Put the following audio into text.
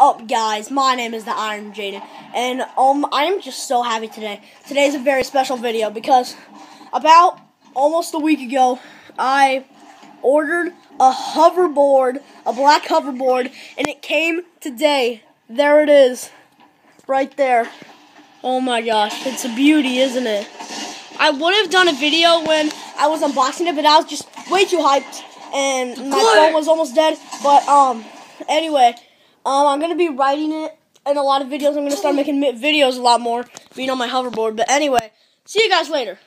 up, guys? My name is the Iron Jayden, and um, I am just so happy today. Today is a very special video because about almost a week ago, I ordered a hoverboard, a black hoverboard, and it came today. There it is, right there. Oh my gosh, it's a beauty, isn't it? I would have done a video when I was unboxing it, but I was just way too hyped, and my phone was almost dead. But um, anyway. Um, I'm gonna be writing it in a lot of videos. I'm gonna start making videos a lot more, being on my hoverboard. But anyway, see you guys later.